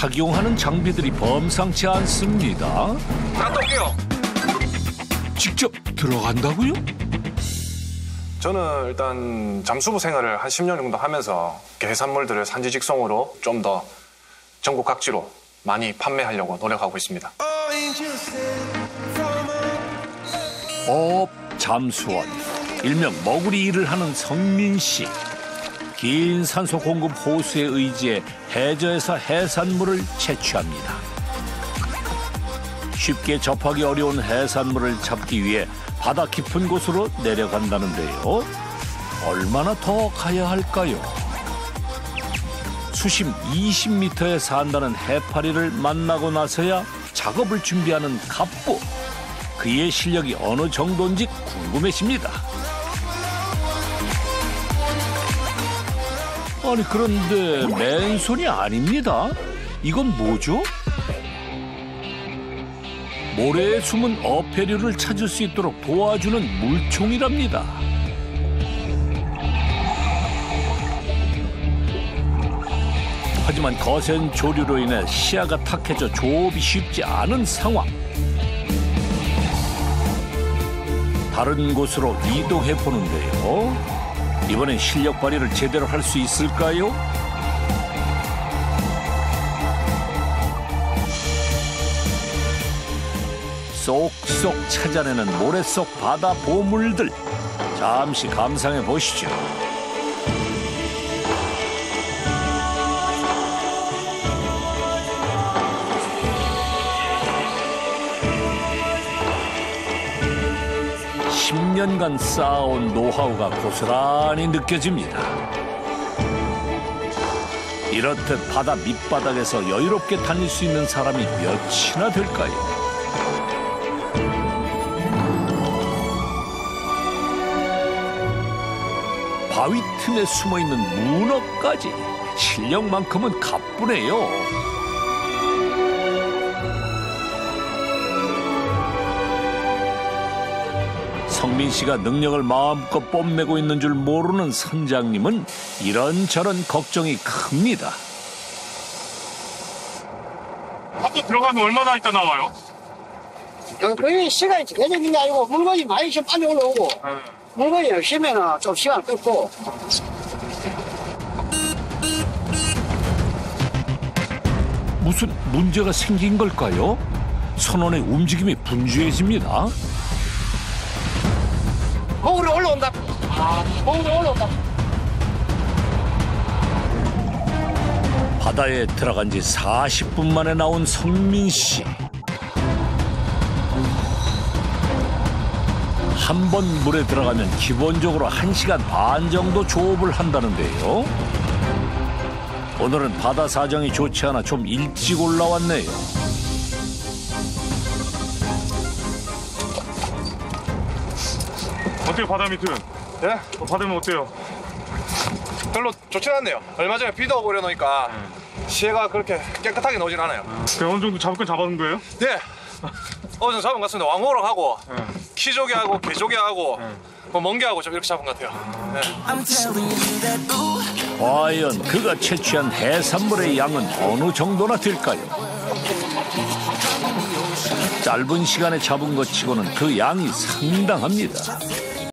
착용하는 장비들이 범상치 않습니다. 갔다 올게요. 직접 들어간다고요? 저는 일단 잠수부 생활을 한 10년 정도 하면서 해산물들을 산지 직송으로 좀 더 전국 각지로 많이 판매하려고 노력하고 있습니다. 업 잠수원 일명 머구리 일을 하는 성민 씨. 긴 산소 공급 호수에 의지해 해저에서 해산물을 채취합니다. 쉽게 접하기 어려운 해산물을 잡기 위해 바다 깊은 곳으로 내려간다는데요. 얼마나 더 가야 할까요? 수심 20m에 산다는 해파리를 만나고 나서야 작업을 준비하는 갑부. 그의 실력이 어느 정도인지 궁금해집니다. 아니 그런데 맨손이 아닙니다. 이건 뭐죠? 모래에 숨은 어패류를 찾을 수 있도록 도와주는 물총이랍니다. 하지만 거센 조류로 인해 시야가 탁해져 조업이 쉽지 않은 상황. 다른 곳으로 이동해 보는데요. 이번엔 실력 발휘를 제대로 할 수 있을까요? 쏙쏙 찾아내는 모래 속 바다 보물들. 잠시 감상해 보시죠. 십 년간 쌓아온 노하우가 고스란히 느껴집니다. 이렇듯 바다 밑바닥에서 여유롭게 다닐 수 있는 사람이 몇이나 될까요? 바위 틈에 숨어 있는 문어까지 실력만큼은 가뿐해요. 성민 씨가 능력을 마음껏 뽐내고 있는 줄 모르는 선장님은 이런저런 걱정이 큽니다. 한번 들어가면 얼마나 있다 나와요? 어, 그 시간이 계정인 게 아니고 물건이 많이 좀 빨리 올라오고 물건이 없으면 좀 시간 끌고 무슨 문제가 생긴 걸까요? 선원의 움직임이 분주해집니다. 거울이 올라온다. 아, 거울이 올라온다. 바다에 들어간 지 40분 만에 나온 성민 씨. 한 번 물에 들어가면 기본적으로 1시간 반 정도 조업을 한다는데요. 오늘은 바다 사정이 좋지 않아 좀 일찍 올라왔네요. 어때요 바다 밑은? 예? 어, 바다면 어때요? 별로 좋진 않네요. 얼마 전에 비도 오고 이러니까 시야가 그렇게 깨끗하게 나오진 않아요. 그냥 어느 정도 잡을 건 잡아둔 거예요? 네. 어제 잡은 것 같습니다. 왕호랑 하고 키조개 하고 개조개 하고 뭐 멍게 하고 좀 이렇게 잡은 것 같아요. 네. 과연 그가 채취한 해산물의 양은 어느 정도나 될까요? 짧은 시간에 잡은 것 치고는 그 양이 상당합니다.